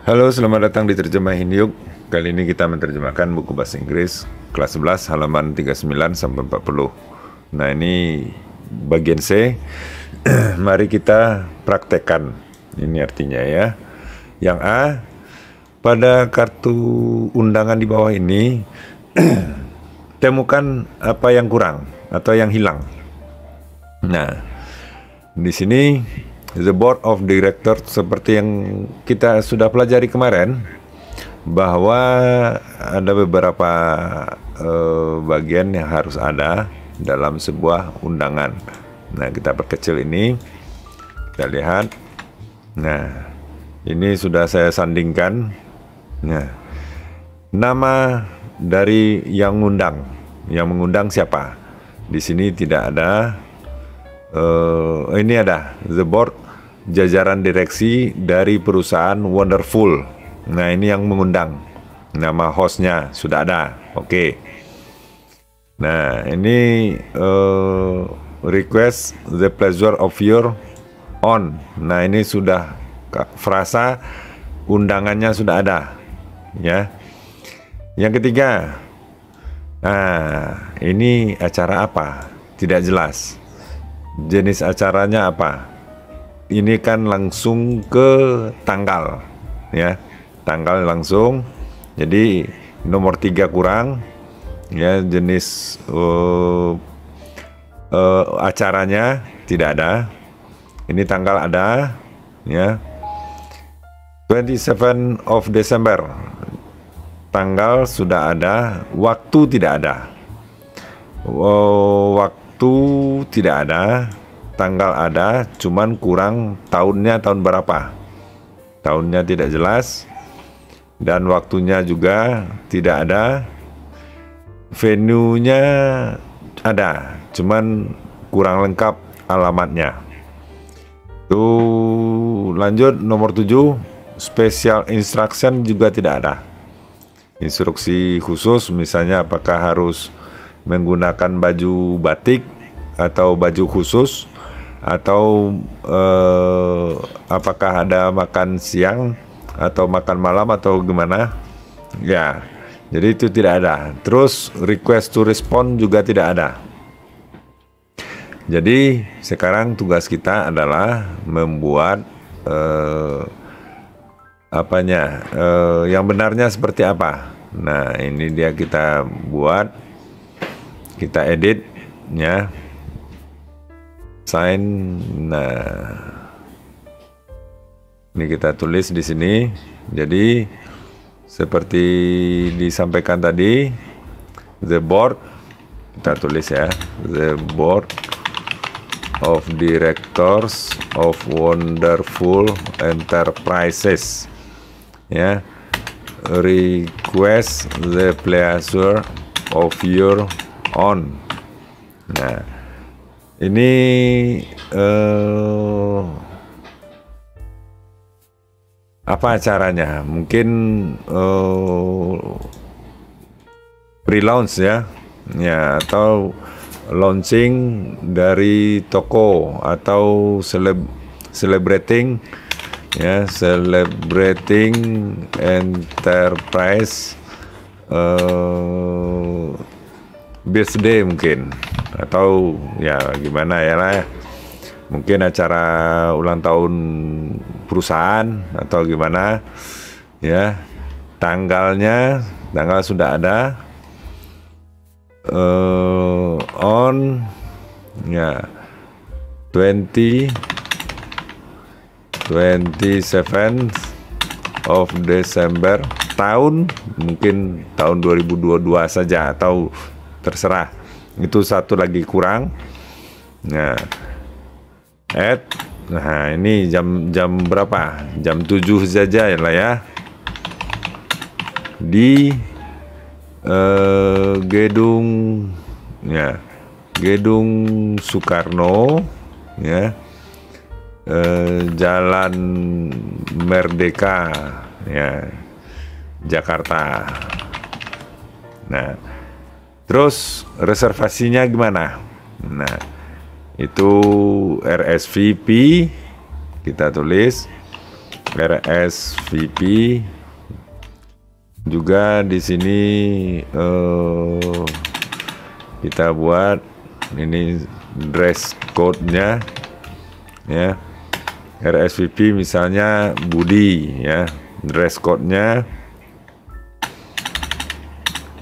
Halo, selamat datang di Terjemahin Yuk. Kali ini kita menerjemahkan buku bahasa Inggris kelas 11 halaman 39 sampai 40. Nah, ini bagian C. Mari kita praktekkan. Ini artinya ya. Yang A, pada kartu undangan di bawah ini temukan apa yang kurang atau yang hilang. Nah, di sini the board of director seperti yang kita sudah pelajari kemarin bahwa ada beberapa uh, bagian yang harus ada dalam sebuah undangan. Nah, kita perkecil ini. Kita lihat. Nah, ini sudah saya sandingkan. Nah, nama dari yang mengundang. Yang mengundang siapa? Di sini tidak ada uh, ini ada the board jajaran direksi dari perusahaan Wonderful. Nah ini yang mengundang nama hostnya sudah ada. Oke. Okay. Nah ini uh, request the pleasure of your on. Nah ini sudah frasa undangannya sudah ada, ya. Yang ketiga, nah ini acara apa? Tidak jelas jenis acaranya apa ini kan langsung ke tanggal ya. Tanggal langsung jadi nomor tiga kurang ya jenis uh, uh, acaranya tidak ada. Ini tanggal ada ya. 27 of December tanggal sudah ada waktu tidak ada. Waktu waktu tidak ada, tanggal ada, cuman kurang tahunnya tahun berapa. Tahunnya tidak jelas dan waktunya juga tidak ada. Venue-nya ada, cuman kurang lengkap alamatnya. Tuh lanjut nomor 7 special instruction juga tidak ada. Instruksi khusus misalnya apakah harus menggunakan baju batik atau baju khusus atau eh, apakah ada makan siang atau makan malam atau gimana? Ya jadi itu tidak ada. Terus request to respond juga tidak ada. Jadi sekarang tugas kita adalah membuat eh, apanya eh, yang benarnya seperti apa. Nah ini dia kita buat. Kita edit ya sign. Nah ini kita tulis di sini. Jadi seperti disampaikan tadi the board kita tulis ya the board of directors of wonderful enterprises. Ya request the pleasure of your on. Nah, ini uh, apa caranya? Mungkin uh, pre-launch ya, ya atau launching dari toko atau celeb celebrating ya celebrating enterprise uh, birthday mungkin atau ya gimana ya lah. Mungkin acara ulang tahun perusahaan atau gimana ya. Tanggalnya tanggal sudah ada. Uh, on ya 20 27 of December. Tahun mungkin tahun 2022 saja atau terserah itu satu lagi kurang. Nah add nah ini jam jam berapa? Jam 7 saja ya lah ya. Di uh, gedung ya gedung Soekarno ya uh, Jalan Merdeka ya Jakarta. Nah Terus reservasinya gimana? Nah, itu RSVP kita tulis. RSVP juga di sini uh, kita buat ini dress code-nya ya. RSVP misalnya Budi ya. Dress code-nya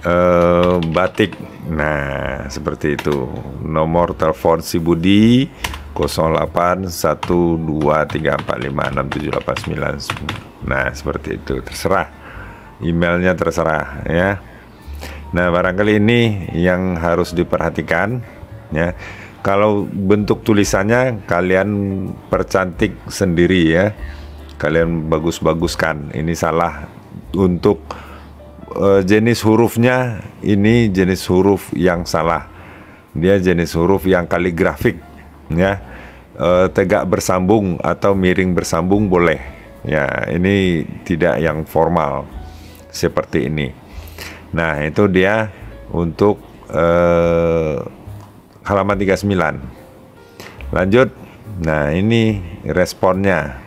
uh, batik. Nah seperti itu. Nomor telepon si Budi 081234567889 nah seperti itu. Terserah. Emailnya terserah ya. Nah barangkali ini yang harus diperhatikan ya. Kalau bentuk tulisannya kalian percantik sendiri ya. Kalian bagus-baguskan. Ini salah untuk uh, jenis hurufnya ini jenis huruf yang salah. Dia jenis huruf yang kaligrafik ya. Uh, tegak bersambung atau miring bersambung boleh. Ya ini tidak yang formal seperti ini. Nah itu dia untuk uh, halaman 39 lanjut. Nah ini responnya.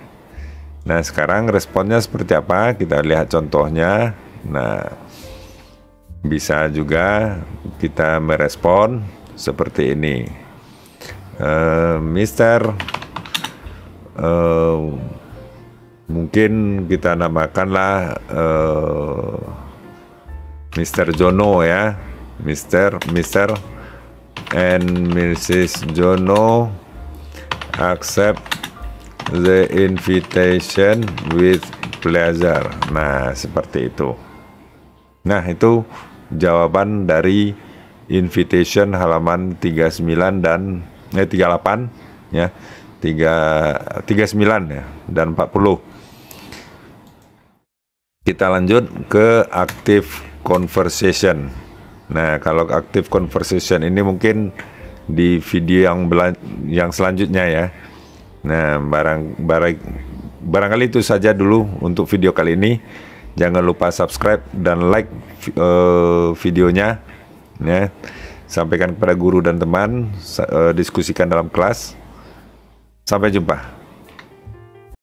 Nah sekarang responnya seperti apa? Kita lihat contohnya nah bisa juga kita merespon seperti ini uh, Mister uh, mungkin kita namakanlah uh, Mister Jono ya Mister Mister and Mrs. Jono accept the invitation with pleasure. Nah, seperti itu. Nah, itu jawaban dari invitation halaman 39 dan eh 38 ya. 3 39 ya dan 40. Kita lanjut ke active conversation. Nah, kalau active conversation ini mungkin di video yang yang selanjutnya ya. Nah, barang barang barangkali itu saja dulu untuk video kali ini. Jangan lupa subscribe dan like uh, videonya ya. Sampaikan kepada guru dan teman, uh, diskusikan dalam kelas. Sampai jumpa.